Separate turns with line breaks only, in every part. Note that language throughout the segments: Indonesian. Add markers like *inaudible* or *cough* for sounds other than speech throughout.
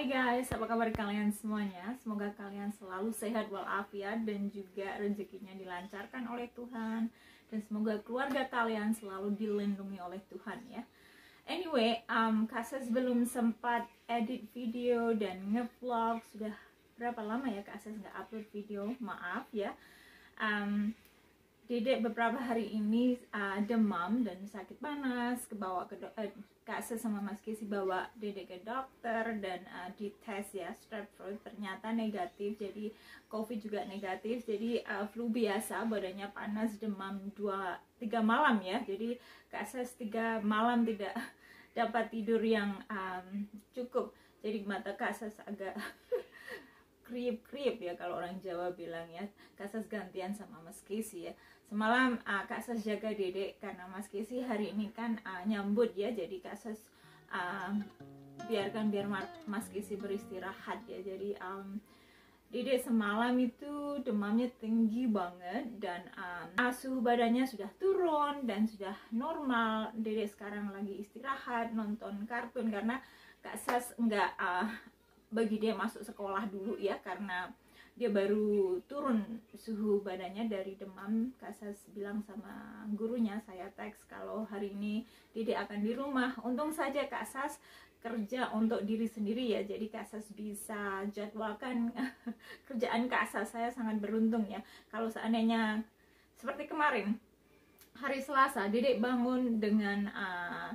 Hai guys, apa kabar kalian semuanya? Semoga kalian selalu sehat walafiat dan juga rezekinya dilancarkan oleh Tuhan dan semoga keluarga kalian selalu dilindungi oleh Tuhan ya. Anyway, um, Kases belum sempat edit video dan ngevlog sudah berapa lama ya Kases nggak upload video, maaf ya. Um, Dedek beberapa hari ini uh, demam dan sakit panas, kebawa ke uh, Kak Se sama Mas Kisi bawa Dedek ke dokter dan uh, dites ya strep throat ternyata negatif, jadi COVID juga negatif, jadi uh, flu biasa, badannya panas, demam dua tiga malam ya, jadi Kak Se tiga malam tidak *laughs* dapat tidur yang um, cukup, jadi mata Kak Se agak *laughs* kriip-kriip ya kalau orang Jawa bilang ya. Kasus gantian sama Mas Kisi ya. Semalam uh, Kak Sas jaga dedek karena Mas Kisi hari ini kan uh, nyambut ya. Jadi Kak Sas uh, biarkan biar Mas Kisi beristirahat ya. Jadi um, Dedek semalam itu demamnya tinggi banget dan um, suhu badannya sudah turun dan sudah normal. Dedek sekarang lagi istirahat nonton kartun karena Kak Sas nggak uh, bagi dia masuk sekolah dulu ya karena dia baru turun suhu badannya dari demam. Kasas bilang sama gurunya saya teks kalau hari ini tidak akan di rumah. Untung saja Kak Sas kerja untuk diri sendiri ya jadi Kak Sas bisa jadwalkan *laughs* kerjaan Kak Sas. Saya sangat beruntung ya. Kalau seandainya seperti kemarin hari Selasa Dedek bangun dengan uh,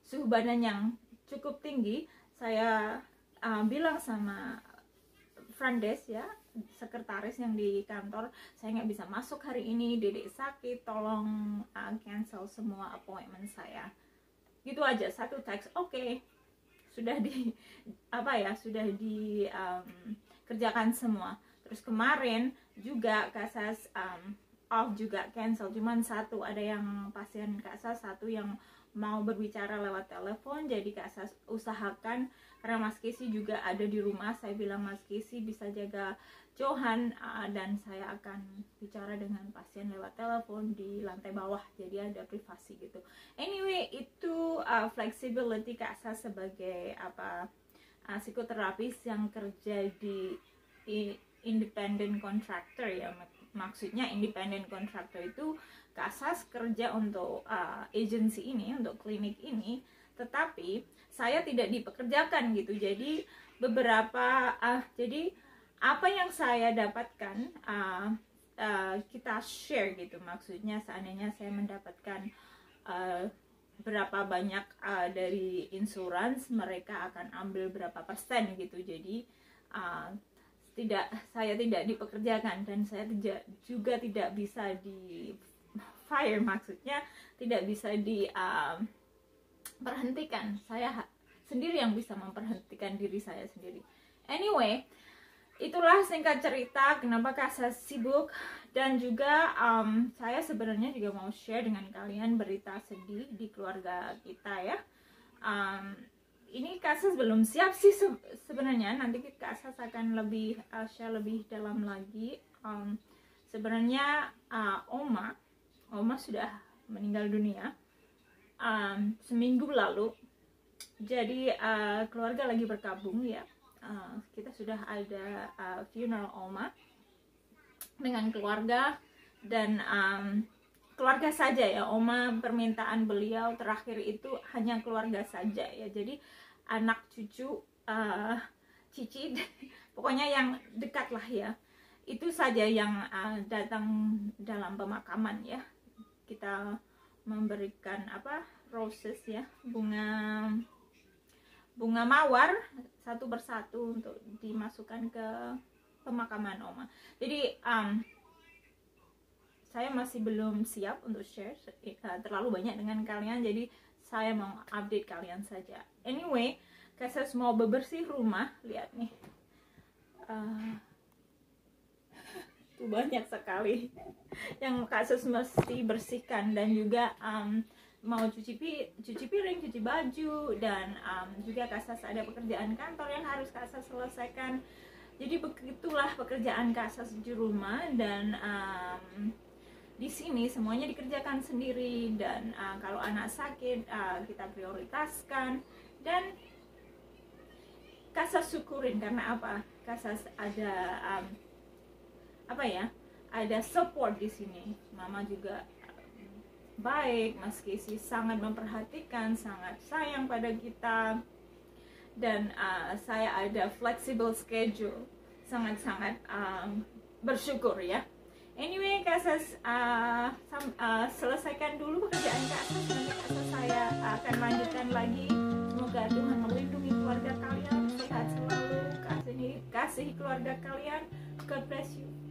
suhu badan yang cukup tinggi saya uh, bilang sama front desk ya sekretaris yang di kantor saya nggak bisa masuk hari ini dedek sakit tolong uh, cancel semua appointment saya gitu aja satu teks oke okay. sudah di *laughs* apa ya sudah di um, kerjakan semua terus kemarin juga kasas um, off juga cancel. Cuman satu ada yang pasien kasas satu yang mau berbicara lewat telepon jadi kasas usahakan. Karena Mas Kisi juga ada di rumah saya bilang Mas Kisi bisa jaga Johan uh, dan saya akan bicara dengan pasien lewat telepon di lantai bawah jadi ada privasi gitu. Anyway itu uh, flexibility Kak Sa sebagai apa uh, psikoterapis yang kerja di, di independent contractor ya maksudnya independent contractor itu Kak Sas kerja untuk uh, agency ini untuk klinik ini. Tetapi saya tidak dipekerjakan gitu. Jadi beberapa uh, jadi apa yang saya dapatkan uh, uh, kita share gitu. Maksudnya seandainya saya mendapatkan uh, berapa banyak uh, dari insurans mereka akan ambil berapa persen gitu. Jadi uh, tidak saya tidak dipekerjakan dan saya tidak juga tidak bisa di fire maksudnya tidak bisa di uh, perhentikan. Saya sendiri yang bisa memperhentikan diri saya sendiri. Anyway itulah singkat cerita kenapa Kak sibuk dan juga um, saya sebenarnya juga mau share dengan kalian berita sedih di keluarga kita ya. Um, ini kasus belum siap sih se sebenarnya. Nanti kasus akan lebih uh, lebih dalam lagi. Um, sebenarnya uh, Oma Oma sudah meninggal dunia. Um, seminggu lalu jadi uh, keluarga lagi berkabung ya. Uh, kita sudah ada uh, funeral Oma dengan keluarga dan um, keluarga saja ya. Oma permintaan beliau terakhir itu hanya keluarga saja ya. Jadi anak cucu uh, cici *laughs* pokoknya yang dekat lah ya. Itu saja yang uh, datang dalam pemakaman ya. Kita memberikan apa roses ya. Bunga bunga mawar satu persatu untuk dimasukkan ke pemakaman Oma. Jadi um, saya masih belum siap untuk share uh, terlalu banyak dengan kalian, jadi saya mau update kalian saja. Anyway, saya mau bebersih rumah, lihat nih. *laughs* Uh, itu banyak sekali yang kasus mesti bersihkan dan juga um, mau cuci pi cuci piring, cuci baju dan um, juga kasas ada pekerjaan kantor yang harus kasas selesaikan. Jadi begitulah pekerjaan kasas di rumah dan um, di sini semuanya dikerjakan sendiri dan uh, kalau anak sakit uh, kita prioritaskan dan Kasa syukurin karena apa? Kasa ada um, apa ya? Ada support di sini. Mama juga baik, Mas Casey sangat memperhatikan, sangat sayang pada kita dan uh, saya ada flexible schedule sangat-sangat um, bersyukur ya anyway kasas uh, uh, selesaikan dulu pekerjaan kasas nanti kasas saya akan lanjutkan lagi. Semoga Tuhan melindungi keluarga kalian sehat selalu kasih kasih keluarga kalian. God bless you